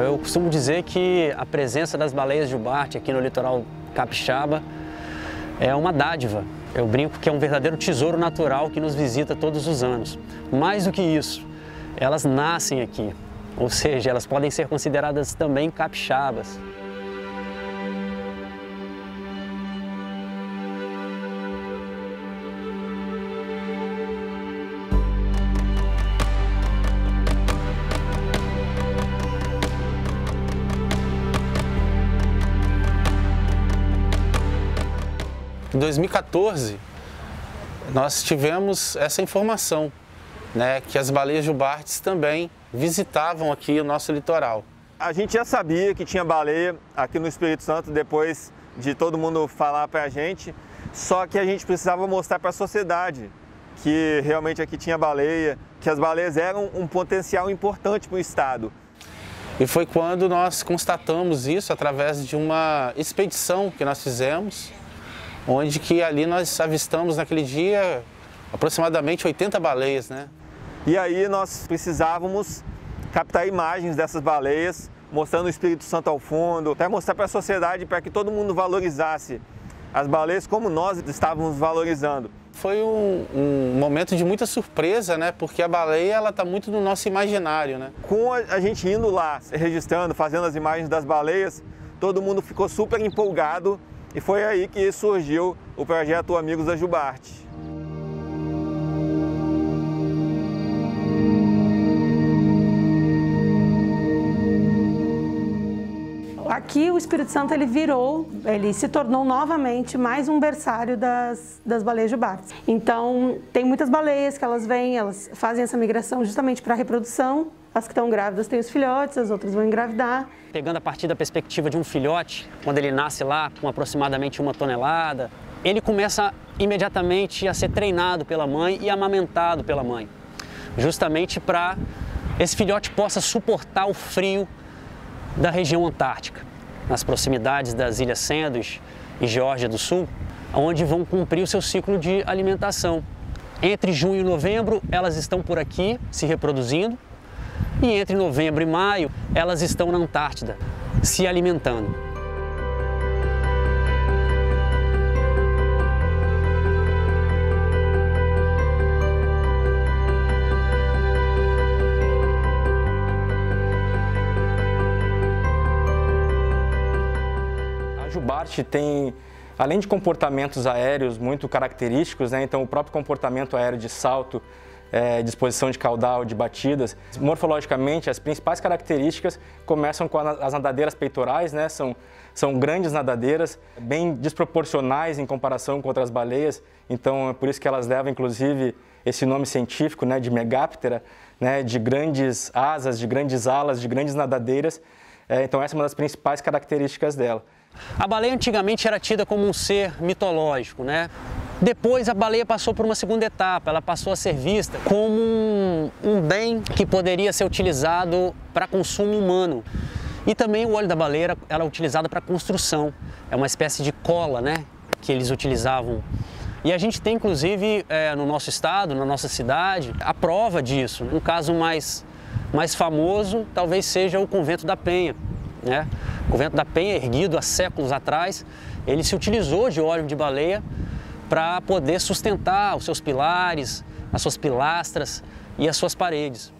Eu costumo dizer que a presença das baleias Jubarte aqui no litoral capixaba é uma dádiva. Eu brinco que é um verdadeiro tesouro natural que nos visita todos os anos. Mais do que isso, elas nascem aqui, ou seja, elas podem ser consideradas também capixabas. 2014, nós tivemos essa informação, né, que as baleias jubartes também visitavam aqui o nosso litoral. A gente já sabia que tinha baleia aqui no Espírito Santo depois de todo mundo falar para a gente, só que a gente precisava mostrar para a sociedade que realmente aqui tinha baleia, que as baleias eram um potencial importante para o estado. E foi quando nós constatamos isso através de uma expedição que nós fizemos onde que ali nós avistamos naquele dia aproximadamente 80 baleias, né? E aí nós precisávamos captar imagens dessas baleias, mostrando o Espírito Santo ao fundo, até mostrar para a sociedade para que todo mundo valorizasse as baleias como nós estávamos valorizando. Foi um, um, momento de muita surpresa, né? Porque a baleia ela está muito no nosso imaginário, né? Com a, a gente indo lá, registrando, fazendo as imagens das baleias, todo mundo ficou super empolgado e foi aí que surgiu o projeto Amigos da Jubarte. Aqui o Espírito Santo ele virou, ele se tornou novamente mais um berçário das, das baleias jubartes. Então tem muitas baleias que elas vêm, elas fazem essa migração justamente para a reprodução as que estão grávidas têm os filhotes, as outras vão engravidar. Pegando a partir da perspectiva de um filhote, quando ele nasce lá com aproximadamente uma tonelada, ele começa imediatamente a ser treinado pela mãe e amamentado pela mãe, justamente para esse filhote possa suportar o frio da região antártica, nas proximidades das Ilhas Sandwich e Geórgia do Sul, onde vão cumprir o seu ciclo de alimentação. Entre junho e novembro, elas estão por aqui se reproduzindo, e entre novembro e maio elas estão na Antártida, se alimentando. A jubarte tem além de comportamentos aéreos muito característicos, né, então o próprio comportamento aéreo de salto é, disposição de caudal, de batidas. Morfologicamente, as principais características começam com as nadadeiras peitorais, né? são, são grandes nadadeiras, bem desproporcionais em comparação com outras baleias, então é por isso que elas levam, inclusive, esse nome científico né, de megaptera, né, de grandes asas, de grandes alas, de grandes nadadeiras. É, então essa é uma das principais características dela. A baleia antigamente era tida como um ser mitológico, né? Depois a baleia passou por uma segunda etapa, ela passou a ser vista como um, um bem que poderia ser utilizado para consumo humano. E também o óleo da baleia era utilizado para construção, é uma espécie de cola né, que eles utilizavam. E a gente tem inclusive é, no nosso estado, na nossa cidade, a prova disso. Um caso mais, mais famoso talvez seja o Convento da Penha. Né? O Convento da Penha, erguido há séculos atrás, ele se utilizou de óleo de baleia para poder sustentar os seus pilares, as suas pilastras e as suas paredes.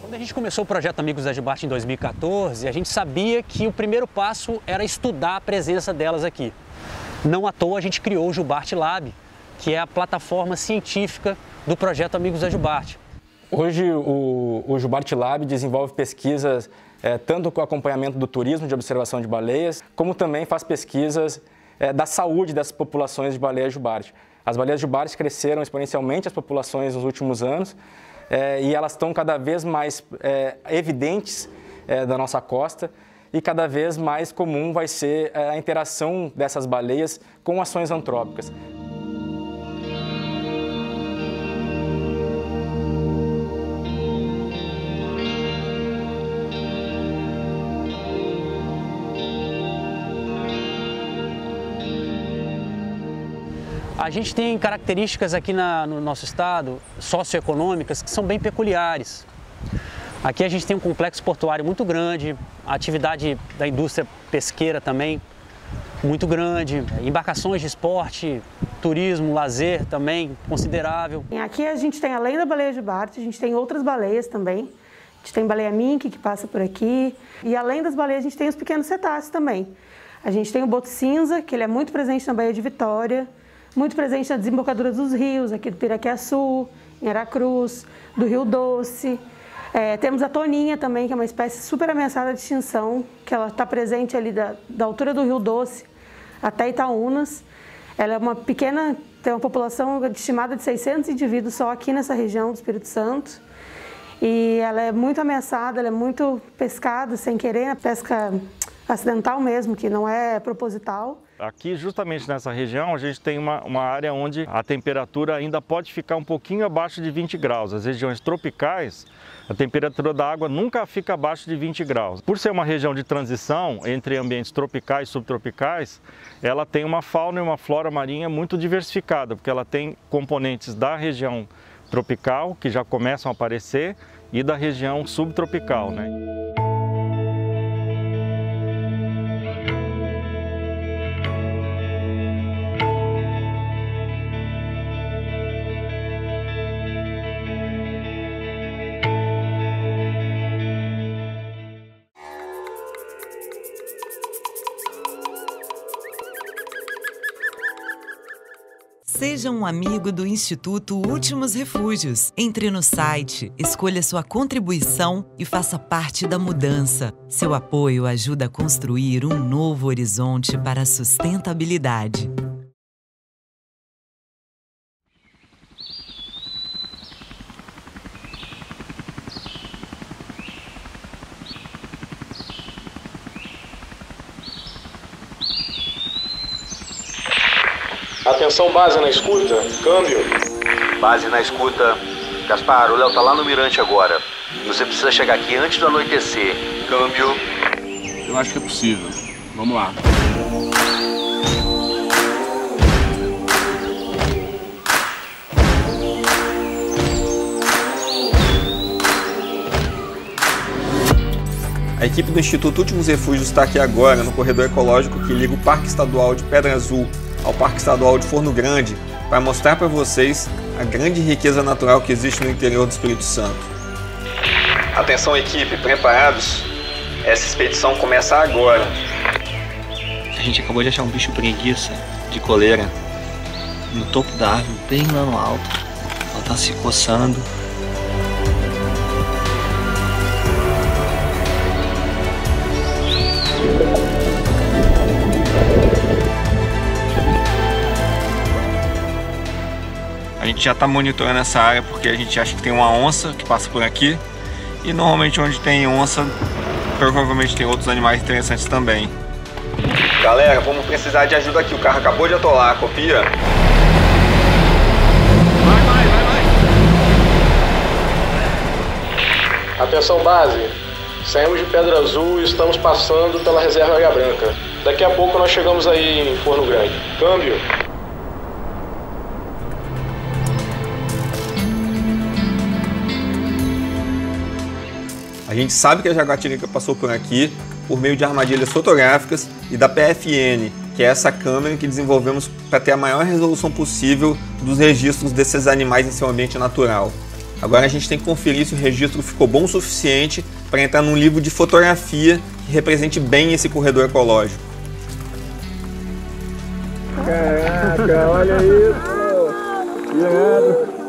Quando a gente começou o projeto Amigos da Gibarte em 2014, a gente sabia que o primeiro passo era estudar a presença delas aqui. Não à toa a gente criou o Jubarte Lab, que é a plataforma científica do projeto Amigos da Jubarte. Hoje o, o Lab desenvolve pesquisas é, tanto com o acompanhamento do turismo de observação de baleias, como também faz pesquisas é, da saúde dessas populações de baleias jubarte. As baleias jubares cresceram exponencialmente as populações nos últimos anos é, e elas estão cada vez mais é, evidentes é, da nossa costa e cada vez mais comum vai ser é, a interação dessas baleias com ações antrópicas. A gente tem características aqui na, no nosso estado, socioeconômicas, que são bem peculiares. Aqui a gente tem um complexo portuário muito grande, a atividade da indústria pesqueira também muito grande, embarcações de esporte, turismo, lazer também considerável. Aqui a gente tem, além da baleia de Bart, a gente tem outras baleias também. A gente tem baleia mink que passa por aqui. E além das baleias, a gente tem os pequenos cetáceos também. A gente tem o boto cinza, que ele é muito presente na Baía de Vitória, muito presente na desembocadura dos rios, aqui do Piraquiaçu, em Aracruz, do Rio Doce. É, temos a toninha também, que é uma espécie super ameaçada de extinção, que ela está presente ali da, da altura do Rio Doce até Itaúnas. Ela é uma pequena, tem uma população estimada de 600 indivíduos só aqui nessa região do Espírito Santo. E ela é muito ameaçada, ela é muito pescada sem querer, a pesca acidental mesmo, que não é proposital. Aqui, justamente nessa região, a gente tem uma, uma área onde a temperatura ainda pode ficar um pouquinho abaixo de 20 graus. As regiões tropicais, a temperatura da água nunca fica abaixo de 20 graus. Por ser uma região de transição entre ambientes tropicais e subtropicais, ela tem uma fauna e uma flora marinha muito diversificada, porque ela tem componentes da região tropical, que já começam a aparecer, e da região subtropical. Né? Seja um amigo do Instituto Últimos Refúgios. Entre no site, escolha sua contribuição e faça parte da mudança. Seu apoio ajuda a construir um novo horizonte para a sustentabilidade. Atenção base na escuta, câmbio. Base na escuta. Gaspar, o Léo tá lá no mirante agora. Você precisa chegar aqui antes do anoitecer. Câmbio. Eu acho que é possível. Vamos lá. A equipe do Instituto Últimos Refúgios está aqui agora no corredor ecológico que liga o Parque Estadual de Pedra Azul ao Parque Estadual de Forno Grande para mostrar para vocês a grande riqueza natural que existe no interior do Espírito Santo. Atenção equipe, preparados? Essa expedição começa agora. A gente acabou de achar um bicho preguiça de coleira no topo da árvore, bem lá no alto. Ela está se coçando. Gente já está monitorando essa área porque a gente acha que tem uma onça que passa por aqui. E normalmente onde tem onça, provavelmente tem outros animais interessantes também. Galera, vamos precisar de ajuda aqui. O carro acabou de atolar, copia. Vai, vai, vai, vai. Atenção base. Saímos de Pedra Azul e estamos passando pela reserva Águia Branca. Daqui a pouco nós chegamos aí em Forno Grande. Câmbio. Gente sabe que a jaguatirica passou por aqui por meio de armadilhas fotográficas e da PFN, que é essa câmera que desenvolvemos para ter a maior resolução possível dos registros desses animais em seu ambiente natural. Agora a gente tem que conferir se o registro ficou bom o suficiente para entrar num livro de fotografia que represente bem esse corredor ecológico. Caraca, olha isso! Irado!